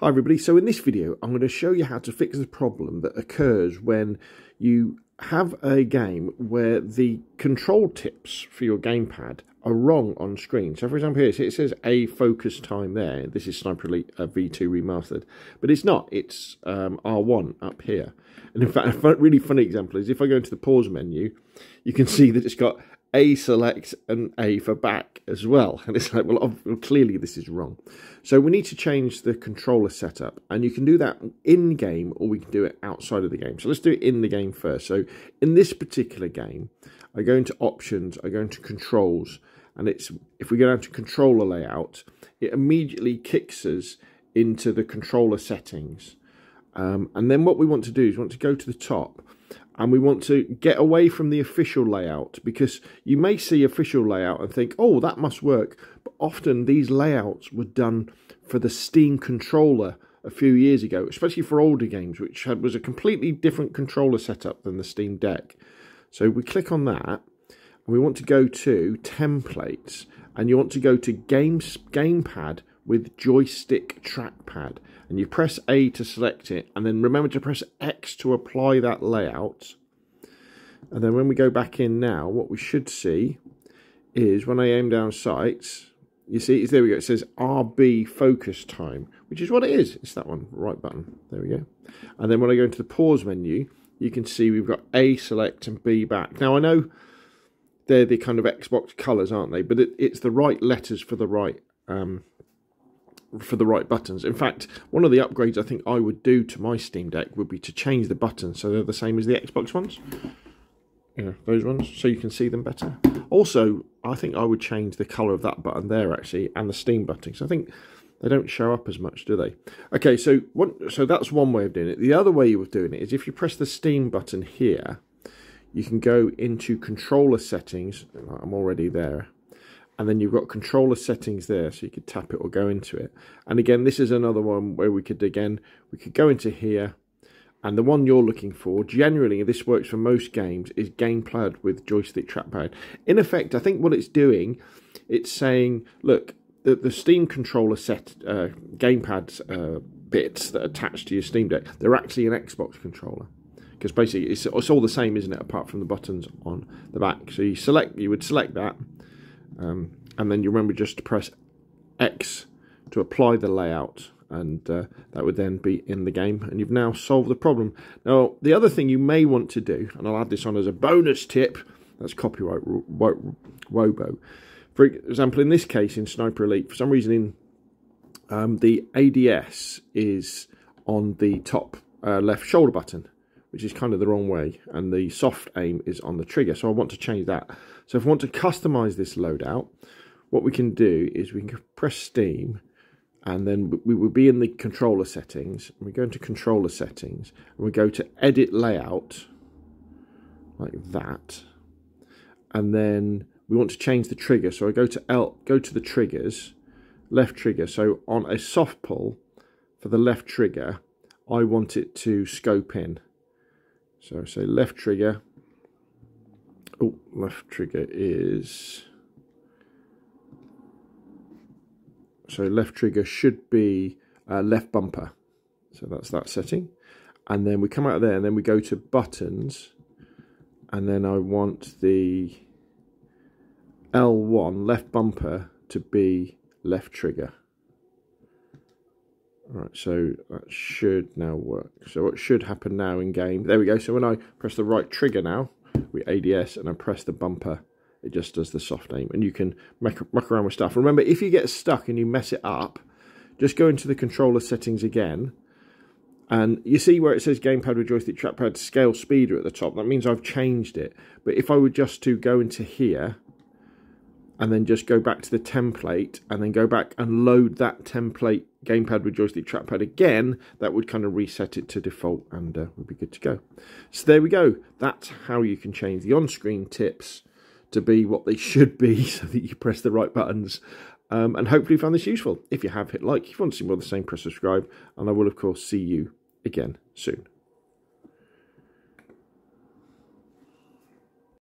Hi everybody, so in this video I'm going to show you how to fix the problem that occurs when you have a game where the control tips for your gamepad are wrong on screen. So for example here, it says A focus time there, this is Sniper Elite uh, V2 remastered, but it's not, it's um, R1 up here. And in fact a really funny example is if I go into the pause menu, you can see that it's got a select and A for back as well. And it's like, well, clearly this is wrong. So we need to change the controller setup. And you can do that in-game or we can do it outside of the game. So let's do it in the game first. So in this particular game, I go into options, I go into controls, and it's if we go down to controller layout, it immediately kicks us into the controller settings. Um, and then what we want to do is we want to go to the top and we want to get away from the official layout because you may see official layout and think, oh, that must work. But often these layouts were done for the Steam controller a few years ago, especially for older games, which had, was a completely different controller setup than the Steam Deck. So we click on that and we want to go to templates and you want to go to games gamepad with joystick trackpad. And you press A to select it and then remember to press X to apply that layout. And then when we go back in now what we should see is when I aim down sights you see is there we go. It says RB focus time which is what it is. It's that one right button. There we go. And then when I go into the pause menu you can see we've got A select and B back. Now I know they're the kind of Xbox colours aren't they? But it, it's the right letters for the right um, for the right buttons. In fact, one of the upgrades I think I would do to my Steam Deck would be to change the buttons so they're the same as the Xbox ones. Yeah, those ones, so you can see them better. Also, I think I would change the colour of that button there, actually, and the Steam button. So I think they don't show up as much, do they? Okay, so one, so that's one way of doing it. The other way of doing it is if you press the Steam button here, you can go into controller settings. I'm already there and then you've got controller settings there so you could tap it or go into it. And again this is another one where we could again we could go into here and the one you're looking for generally this works for most games is gamepad with joystick trackpad. In effect i think what it's doing it's saying look the, the steam controller set uh, gamepad uh, bits that attach to your steam deck they're actually an xbox controller. Because basically it's, it's all the same isn't it apart from the buttons on the back. So you select you would select that um, and then you remember just to press X to apply the layout and uh, that would then be in the game and you've now solved the problem. Now the other thing you may want to do, and I'll add this on as a bonus tip, that's copyright Wobo. For example, in this case in Sniper Elite, for some reason in um, the ADS is on the top uh, left shoulder button which is kind of the wrong way, and the soft aim is on the trigger. So I want to change that. So if I want to customize this loadout, what we can do is we can press Steam, and then we will be in the controller settings. We go into controller settings, and we go to Edit Layout, like that. And then we want to change the trigger. So I go to L, go to the triggers, left trigger. So on a soft pull for the left trigger, I want it to scope in. So say left trigger. Oh, left trigger is. So left trigger should be uh, left bumper. So that's that setting. And then we come out of there and then we go to buttons. And then I want the L1 left bumper to be left trigger. Right, so that should now work. So what should happen now in game, there we go. So when I press the right trigger now, with ADS, and I press the bumper, it just does the soft aim. And you can muck, muck around with stuff. Remember, if you get stuck and you mess it up, just go into the controller settings again. And you see where it says gamepad with joystick trackpad Scalespeeder at the top. That means I've changed it. But if I were just to go into here and then just go back to the template and then go back and load that template gamepad with joystick trackpad again, that would kind of reset it to default and uh, would be good to go. So there we go. That's how you can change the on-screen tips to be what they should be so that you press the right buttons. Um, and hopefully you found this useful. If you have, hit like. If you want to see more of the same, press subscribe. And I will, of course, see you again soon.